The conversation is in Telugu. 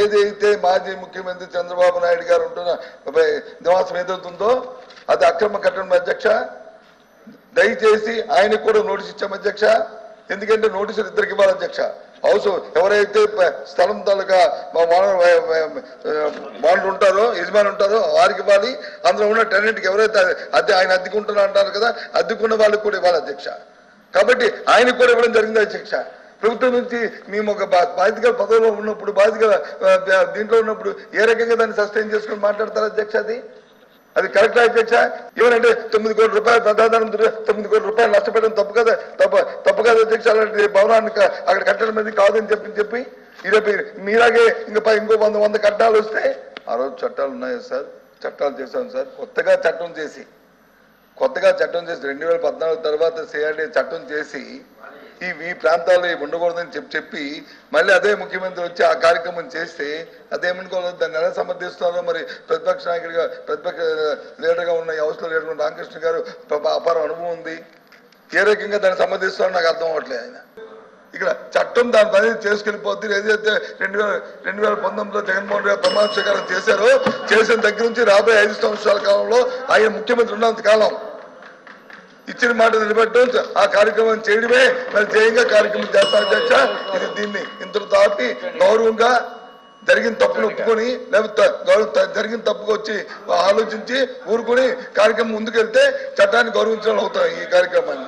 ఏదైతే మాజీ ముఖ్యమంత్రి చంద్రబాబు నాయుడు గారు ఉంటున్న నివాసం ఏదవుతుందో అది అక్రమ కట్టడం అధ్యక్ష. దయచేసి ఆయనకు కూడా నోటీస్ ఇచ్చాం అధ్యక్ష. ఎందుకంటే నోటీసులు ఇద్దరికి ఇవ్వాలి అధ్యక్ష. అవసరం ఎవరైతే స్థలం తాలూకా మా వాళ్ళు ఉంటారో యజమాని ఉంటారో వారికి ఇవ్వాలి. అందులో ఉన్న టెనెంట్కి ఎవరైతే అద్దె ఆయన అద్దెకుంటున్నా అంటారు కదా అద్దెకున్న వాళ్ళకి కూడా ఇవ్వాలి అధ్యక్ష. కాబట్టి ఆయనకు కూడా ఇవ్వడం జరిగింది అధ్యక్ష. ప్రభుత్వం నుంచి మేము ఒక బా- పదవిలో ఉన్నప్పుడు బాధ్యతగా దీంట్లో ఉన్నప్పుడు ఏ రకంగా దాన్ని సస్టైన్ చేసుకుని మాట్లాడతారు అధ్యక్ష అది? అది కరెక్ట్ అధ్యక్ష? ఏమంటే తొమ్మిది కోట్ల రూపాయలు ప్రధానం తొమ్మిది కోట్ల రూపాయలు నష్టపోయడం తప్పు కదా? తప్ప తప్పు కదా అధ్యక్ష అలాంటి భవనాన్ని అక్కడ కట్టడం మీద కాదని చెప్పి చెప్పి ఇరవై మీలాగే ఇంకా ఇంకో వంద వంద కట్టాలు వస్తే? ఆ రోజు చట్టాలు ఉన్నాయి సార్? చట్టాలు చేశాం సార్. కొత్తగా చట్టం చేసి కొత్తగా చట్టం చేసి రెండు వేల పద్నాలుగు తర్వాత సిఆర్డీ చట్టం చేసి ఈ ఈ ప్రాంతాల్లో ఇవి ఉండకూడదని చెప్పి చెప్పి మళ్ళీ అదే ముఖ్యమంత్రి వచ్చి ఆ కార్యక్రమం చేస్తే అదేమనుకోవాలి దాన్ని ఎలా సమర్థిస్తున్నారో మరి ప్రతిపక్ష నాయకుడిగా ప్రతిపక్ష లీడర్గా ఉన్న ఈ హౌస్లో లీడర్ రామకృష్ణ గారు పాప- అపార అనుభవం ఉంది. ఏ రకంగా దాన్ని సమర్థిస్తున్నారో నాకు అర్థం అవ్వట్లేదు ఆయన. ఇక్కడ చట్టం దాని పని చేసుకెళ్ళిపోద్ది. ఏదైతే రెండు వేల రెండు వేల పంతొమ్మిదిలో జగన్మోహన్ రెడ్డి ప్రమాణ స్వీకారం చేశారో చేసిన దగ్గర నుంచి రాబోయే ఐదు సంవత్సరాల కాలంలో ఆయన ముఖ్యమంత్రి ఉన్నంత కాలం ఇచ్చిన మాట నిలబెట్టడం ఆ కార్యక్రమం చేయడమే. మరి జయంగా కార్యక్రమం చేస్తారు అధ్యక్ష. ఇది దీన్ని ఇంతటితో ఆపి గౌరవంగా జరిగిన తప్పును ఒప్పుకొని లేకపోతే గౌరవ జరిగిన తప్పుకు వచ్చి ఆలోచించి ఊరుకొని కార్యక్రమం ముందుకెళ్తే చట్టాన్ని గౌరవించడం అవుతాయి ఈ కార్యక్రమాన్ని.